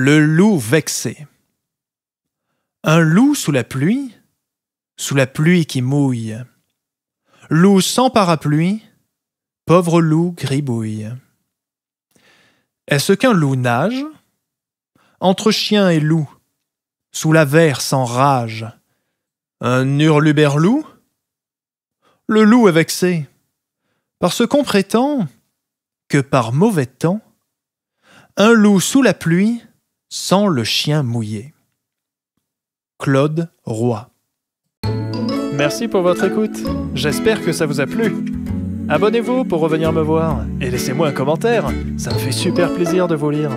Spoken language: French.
Le loup vexé. Un loup sous la pluie, sous la pluie qui mouille. Loup sans parapluie, pauvre loup gribouille. Est-ce qu'un loup nage Entre chien et loup, sous la verre sans rage? Un hurluberloup Le loup est vexé, parce qu'on prétend que par mauvais temps, un loup sous la pluie sans le chien mouillé. Claude Roy. Merci pour votre écoute. J'espère que ça vous a plu. Abonnez-vous pour revenir me voir et laissez-moi un commentaire. Ça me fait super plaisir de vous lire.